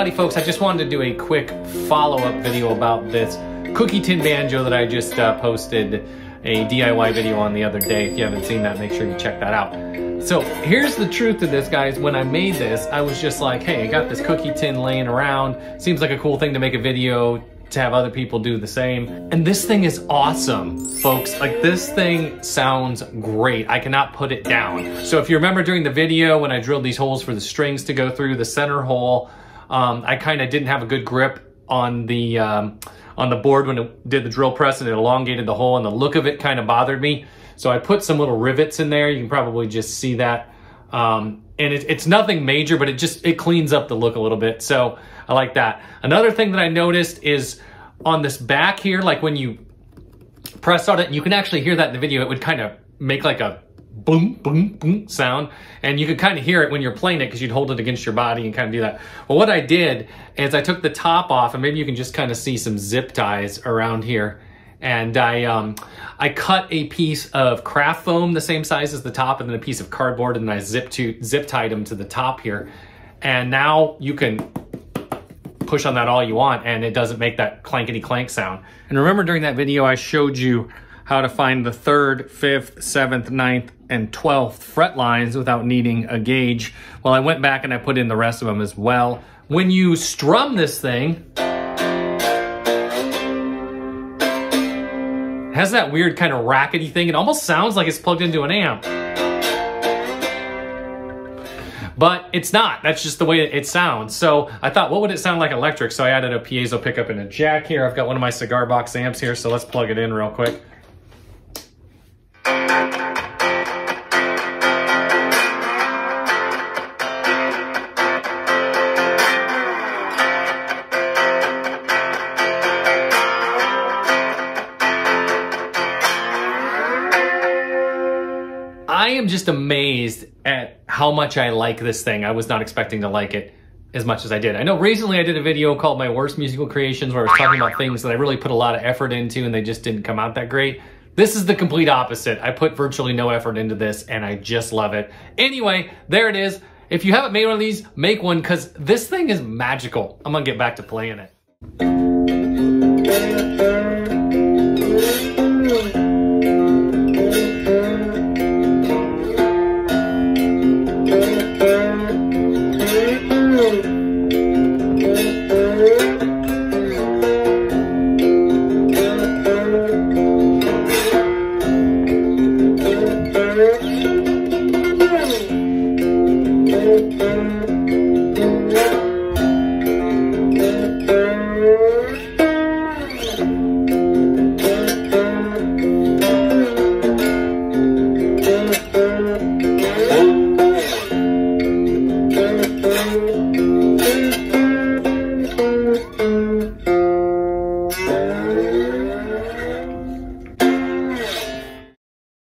howdy folks, I just wanted to do a quick follow-up video about this cookie tin banjo that I just uh, posted a DIY video on the other day. If you haven't seen that, make sure you check that out. So here's the truth of this, guys. When I made this, I was just like, hey, I got this cookie tin laying around. Seems like a cool thing to make a video to have other people do the same. And this thing is awesome, folks. Like this thing sounds great. I cannot put it down. So if you remember during the video when I drilled these holes for the strings to go through the center hole, um, I kind of didn't have a good grip on the um, on the board when it did the drill press and it elongated the hole and the look of it kind of bothered me. So I put some little rivets in there. You can probably just see that. Um, and it, it's nothing major, but it just, it cleans up the look a little bit. So I like that. Another thing that I noticed is on this back here, like when you press on it, you can actually hear that in the video. It would kind of make like a boom, boom, boom sound. And you could kind of hear it when you're playing it because you'd hold it against your body and kind of do that. Well, what I did is I took the top off and maybe you can just kind of see some zip ties around here. And I, um, I cut a piece of craft foam the same size as the top and then a piece of cardboard and I zip, to, zip tied them to the top here. And now you can push on that all you want and it doesn't make that clankety clank sound. And remember during that video I showed you how to find the third, fifth, seventh, ninth, and 12th fret lines without needing a gauge. Well, I went back and I put in the rest of them as well. When you strum this thing, has that weird kind of rackety thing. It almost sounds like it's plugged into an amp. But it's not. That's just the way it sounds. So I thought, what would it sound like electric? So I added a piezo pickup and a jack here. I've got one of my cigar box amps here, so let's plug it in real quick. I am just amazed at how much I like this thing. I was not expecting to like it as much as I did. I know recently I did a video called My Worst Musical Creations where I was talking about things that I really put a lot of effort into and they just didn't come out that great. This is the complete opposite. I put virtually no effort into this and I just love it. Anyway, there it is. If you haven't made one of these, make one because this thing is magical. I'm gonna get back to playing it.